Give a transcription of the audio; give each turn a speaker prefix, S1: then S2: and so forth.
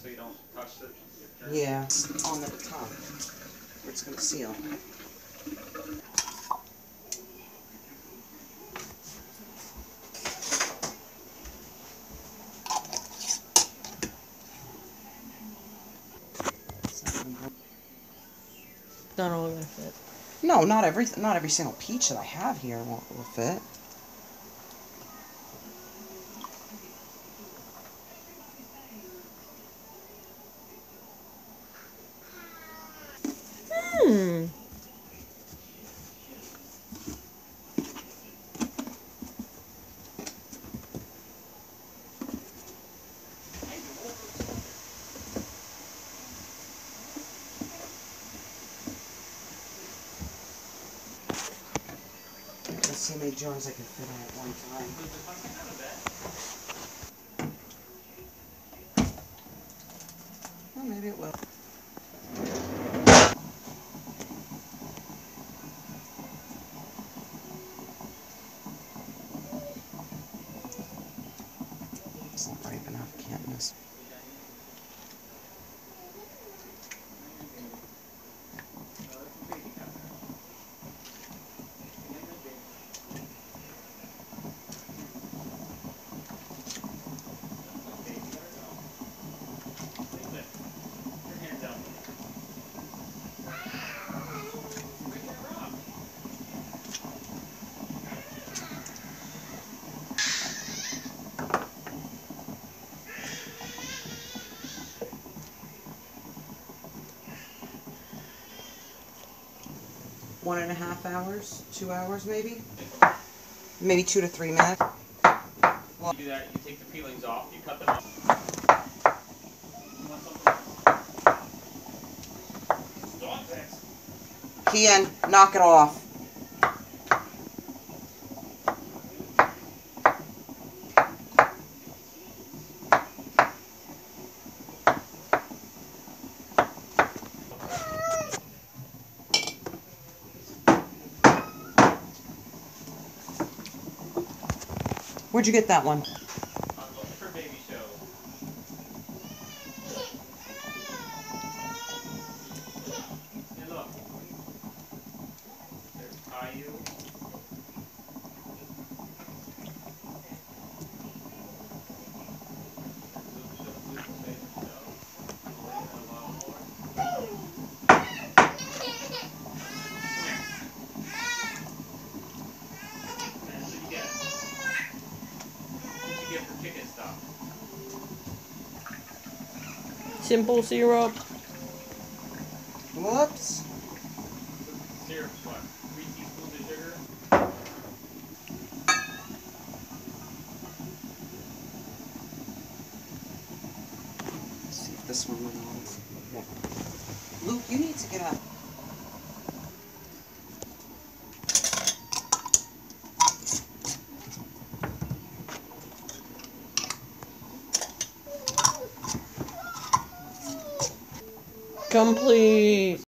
S1: so you don't touch the.
S2: Yeah, on the top. Where it's gonna seal.
S3: Not all gonna fit.
S2: No, not every not every single peach that I have here will, will fit. See how many I can fit on at one time. Well, maybe it will. Not ripe enough, can't miss. One and a half hours, two hours maybe? Maybe two to three minutes.
S1: You do that, you take the peelings off, you cut them off. You want something?
S2: Kian, knock it off. Where'd you get that one?
S3: Simple syrup.
S2: Whoops.
S1: Syrup, what? Three teaspoons of sugar?
S2: Let's see if this one went on. Yeah. Luke, you need to get up.
S3: Complete.